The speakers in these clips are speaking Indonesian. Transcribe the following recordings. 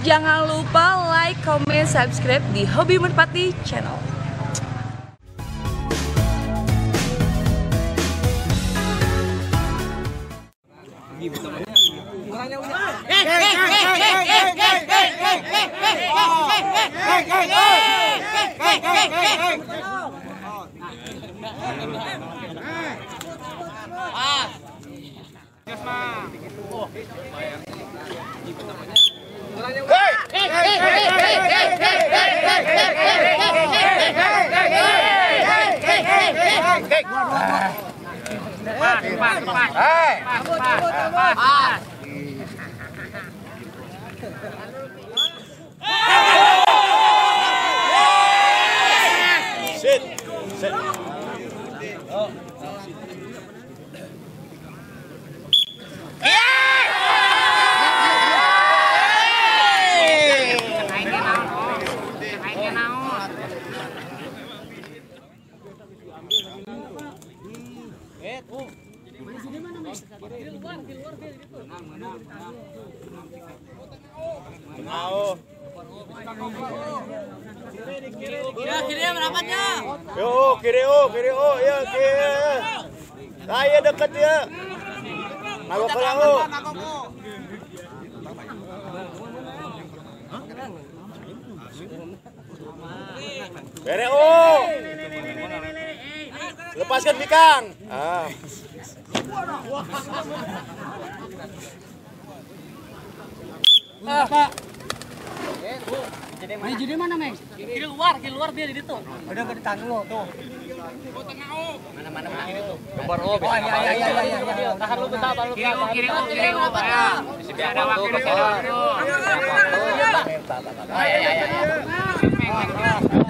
Jangan lupa like, comment, subscribe di Hobi Merpati channel. Sit. Sit. Oh. Kira kiri merapatnya. Yo, kiri oh, kiri oh, ya kiri. Saya nah, dekat ya. Aku kalau oh. Kiri oh. Lepaskan Mikang. Ah. Pak. Ini jadi mana, Meng? Di luar, di luar dia di situ. Udah ke tangan tuh. Gue tengah O. Mana-mana nah, ini tuh. Gambar O. Oh, iya iya iya iya. iya. Tahan lu bentar, tahan lu. Kiri O, kiri O, kiri O. Ya. Di ada waktu, ada waktu. Iya, Pak. Iya, iya, iya.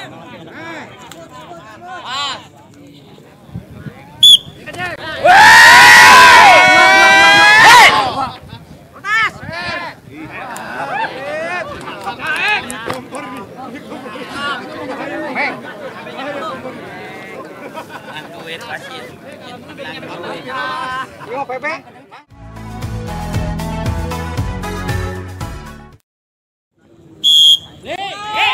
duit pasti. Yo, Pepe. Nih.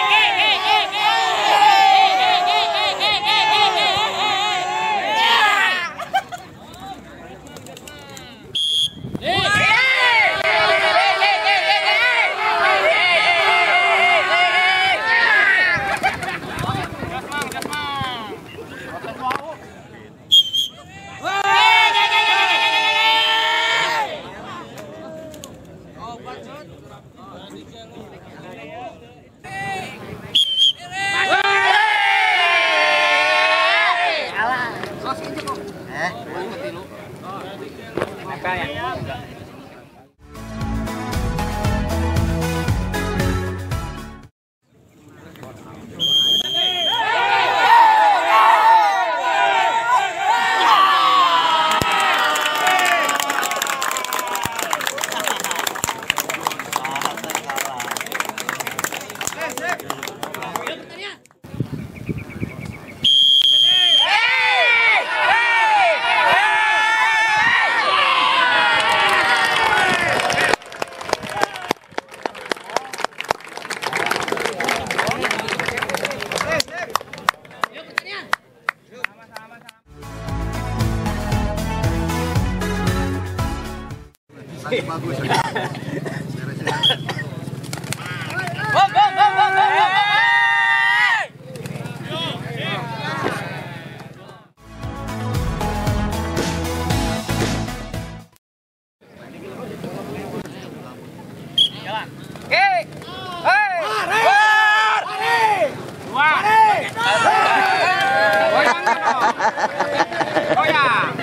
Bagus. Go. Oh ya.